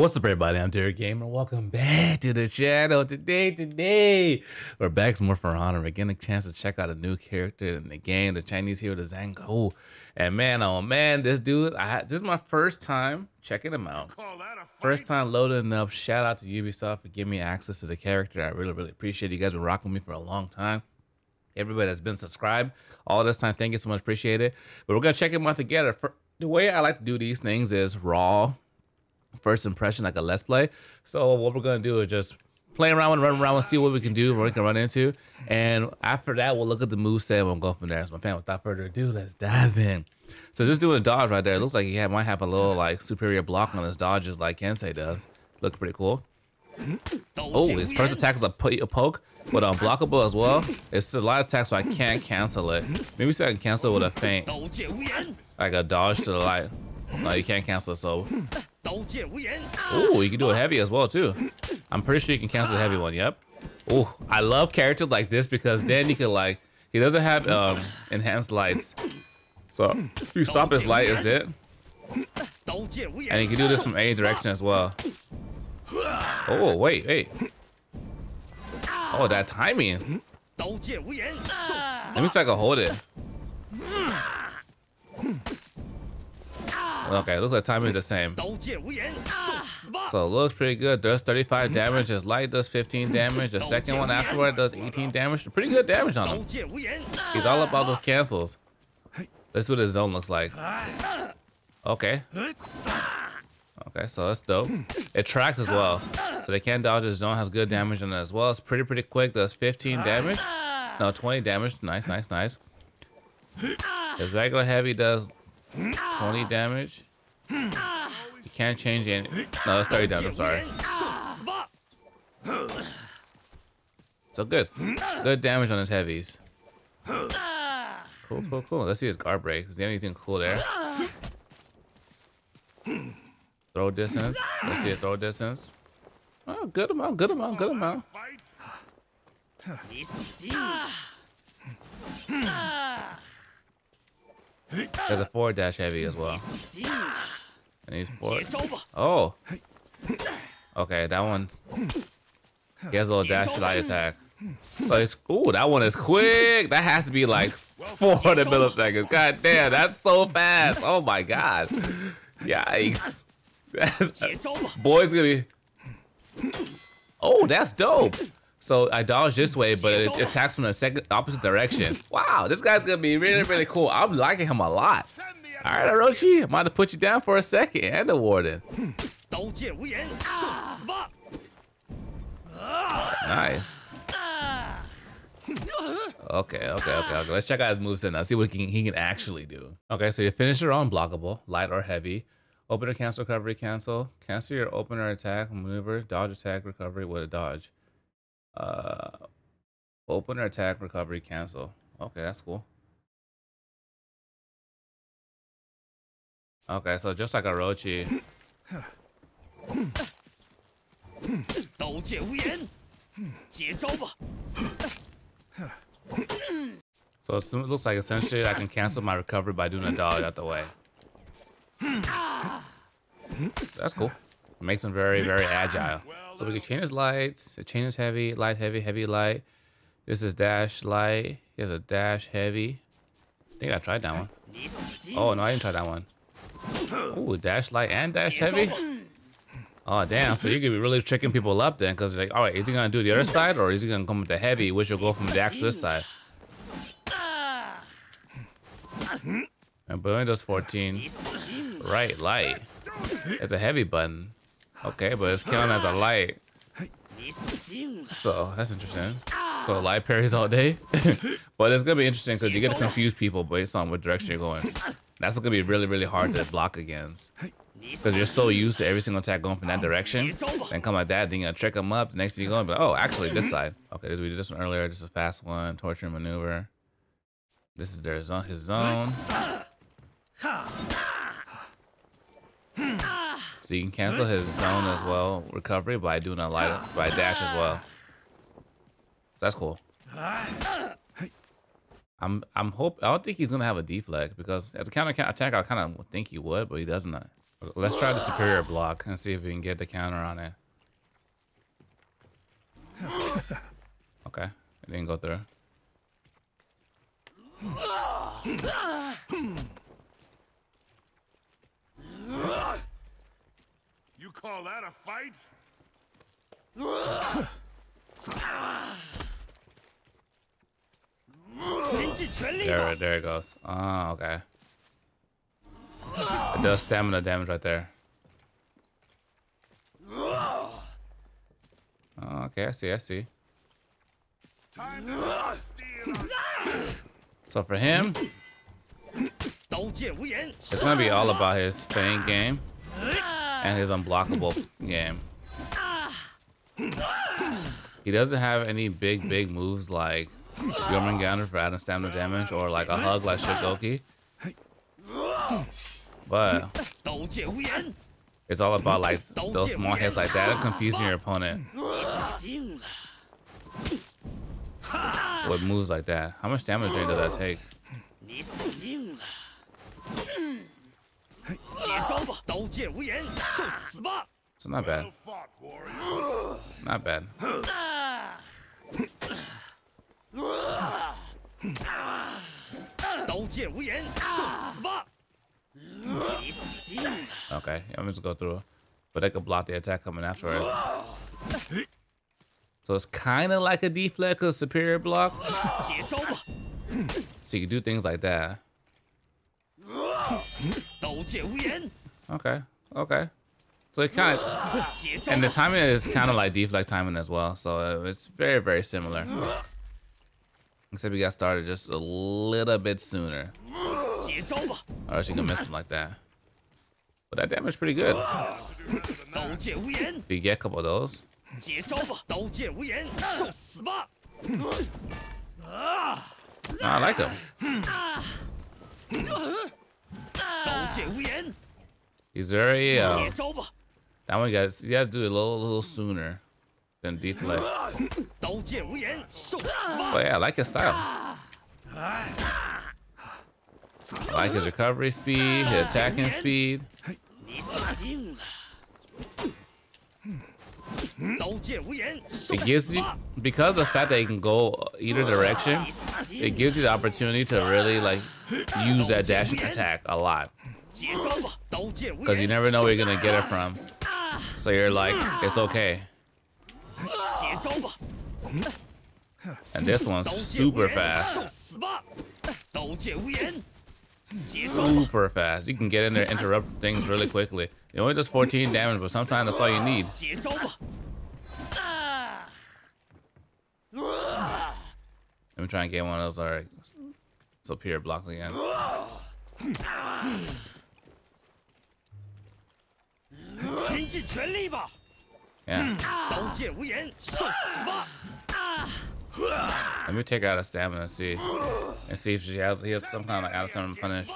What's up everybody, I'm Dear Gamer. Welcome back to the channel. Today, today, we're back some more For Honor. We're getting a chance to check out a new character in the game, the Chinese hero, the Zhanhu. And man, oh man, this dude, I this is my first time checking him out. First time loading up. Shout out to Ubisoft for giving me access to the character. I really, really appreciate it. You guys been rocking me for a long time. Everybody that's been subscribed all this time, thank you so much. Appreciate it. But we're gonna check him out together. For, the way I like to do these things is raw first impression, like a let's play. So what we're gonna do is just play around and run around and see what we can do, what we can run into. And after that, we'll look at the move set and we'll go from there. So my fan, without further ado, let's dive in. So just doing a dodge right there. It looks like he have, might have a little like superior block on his dodges like Kensei does. Looks pretty cool. Oh, his first attack is a, a poke, but unblockable as well. It's a lot of attacks, so I can't cancel it. Maybe so I can cancel with a feint, like a dodge to the light. No, you can't cancel it, so Oh, you can do a heavy as well too. I'm pretty sure you can cancel the heavy one. Yep. Oh, I love characters like this because then you can like he doesn't have um enhanced lights. So you stop his light is it. And you can do this from any direction as well. Oh wait, wait. Oh that timing. Let me see if I can hold it. Okay, looks like timing is the same. So it looks pretty good. Does 35 damage. His light does 15 damage. The second one afterward does 18 damage. Pretty good damage on him. He's all about those cancels. Let's see what his zone looks like. Okay. Okay, so that's dope. It tracks as well. So they can't dodge his zone, has good damage on it as well. It's pretty, pretty quick. Does 15 damage. No, 20 damage. Nice, nice, nice. His regular heavy does 20 damage. You can't change any. No, it's 30 damage. I'm sorry. So good. Good damage on his heavies. Cool, cool, cool. Let's see his guard break. Is there anything cool there? Throw distance. Let's see a throw distance. Oh, good amount, good amount, good amount. There's a forward dash heavy as well. And he's forward. Oh. Okay, that one. He has a little dash light attack. So it's ooh, that one is quick. That has to be like 400 milliseconds. God damn, that's so fast. Oh my god. Yikes. boy's gonna be. Oh, that's dope. So I dodge this way, but it attacks from the second opposite direction. Wow, this guy's gonna be really, really cool. I'm liking him a lot. All right, Orochi, I'm about to put you down for a second, and the warden. Nice. Okay, okay, okay, okay. Let's check out his moveset now. See what he can, he can actually do. Okay, so you finish your finisher on blockable, light or heavy. Opener cancel, recovery cancel. Cancel your opener attack, maneuver, dodge attack, recovery with a dodge. Uh, opener attack, recovery, cancel. Okay, that's cool. Okay, so just like a Orochi. So it looks like essentially I can cancel my recovery by doing a dodge out the way. That's cool. It makes him very, very agile. So we can change his lights. It changes heavy, light, heavy, heavy, light. This is dash light. He has a dash heavy. I think I tried that one. Oh, no, I didn't try that one. Ooh, dash light and dash heavy? Oh, damn. So you could be really tricking people up then because like, all right, is he going to do the other side or is he going to come with the heavy, which will go from the actual this side? And Boeing does 14. Right, light. It's a heavy button. Okay, but it's counting as a light. So that's interesting. So light parries all day. but it's gonna be interesting because you get to confuse people based on what direction you're going. That's gonna be really, really hard to block against. Because you're so used to every single attack going from that direction. Then come like that, then you trick them up. The next thing you go, but oh, actually this side. Okay, we did this one earlier. This is a fast one. Torture maneuver. This is their zone, his zone. So you can cancel his zone as well, recovery by doing a light by dash as well. That's cool. I'm I'm hope I don't think he's gonna have a deflect because as a counter attack I kind of think he would, but he doesn't. Let's try the superior block and see if we can get the counter on it. Okay, it didn't go through. You call fight? There, there it goes. Oh, okay. It does stamina damage right there. Oh, okay, I see, I see. So for him, it's gonna be all about his feint game and his unblockable game. He doesn't have any big, big moves like Jormungandr for adding stamina damage or like a hug like Shugoki. But it's all about like those small hits like that and confusing your opponent with moves like that. How much damage does that take? So not bad. Not bad. Okay, I'm just go through. But they could block the attack coming after it. So it's kind of like a deflect or superior block. So you can do things like that. Okay, okay. So it kind of, and the timing is kind of like deflect timing as well. So it's very, very similar. Except we got started just a little bit sooner. Or else you can miss him like that. But that damage pretty good. You get a couple of those. No, I like him. He's very, uh, that one guys, you guys do it a little, a little sooner than deflect. But yeah, I like his style. I like his recovery speed, his attacking speed. It gives you, because of the fact that you can go either direction, it gives you the opportunity to really like use that dash attack a lot. Because you never know where you're gonna get it from. So you're like, it's okay. And this one's super fast. Super fast. You can get in there, interrupt things really quickly. It only does 14 damage, but sometimes that's all you need. Let me try and get one of those. Alright. Superior block again. Yeah. Let me take out a stamina and see. And see if she has he has some kind of out of stamina punish.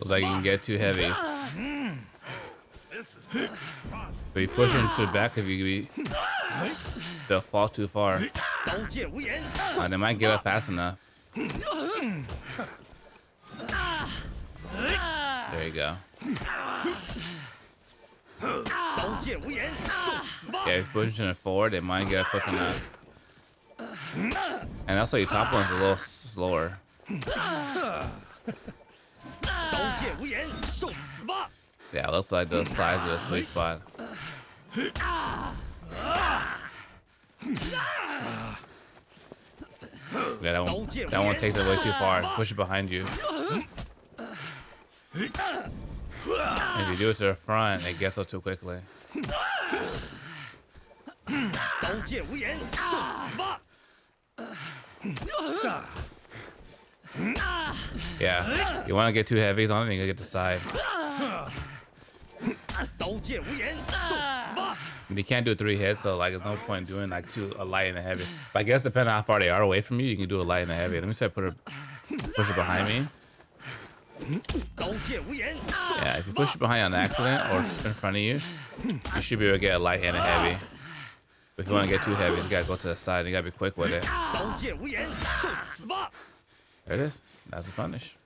Looks like you can get two heavies. But you push them to the back if you be they'll fall too far. Uh, they might get up fast enough. There you go. Yeah, if pushing it forward, it might get up quick enough. And also your top one's a little slower. Yeah, it looks like the size of the sweet spot. Yeah, that one, that one takes it way too far. Push it behind you. Hmm? If you do it to the front, it gets up too quickly. Yeah, you want to get two heavies on it, you gotta get the side. You can't do three hits, so like, there's no point doing like two, a light and a heavy. But I guess depending on how far they are away from you, you can do a light and a heavy. Let me see. Put her, push it behind me. Yeah, if you push it behind on accident or in front of you, you should be able to get a light and a heavy. But if you want to get too heavy, you gotta go to the side. You gotta be quick with it. There it is. That's a punish.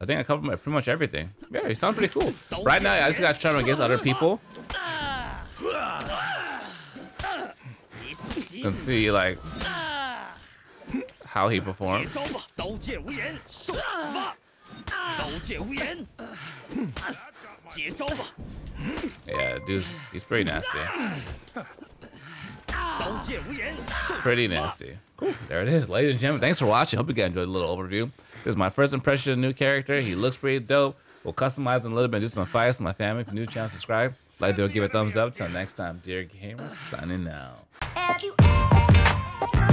I think I covered my, pretty much everything. Yeah, you sound pretty cool. Right now, I just got to try to against other people can see like how he performs. Yeah, dude, he's pretty nasty. Pretty nasty. There it is, ladies and gentlemen. Thanks for watching. Hope you guys enjoyed the little overview. This is my first impression of the new character. He looks pretty dope. We'll customize him a little bit, do some fights. My family, if you're new, channel subscribe. Like, they'll give a thumbs up. Till next time, dear gamers, signing out. Have you ever?